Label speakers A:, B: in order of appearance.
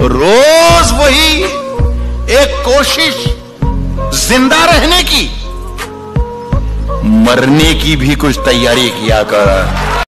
A: रोज वही एक कोशिश ज़िंदा रहने की मरने की भी कुछ तैयारी किया कर।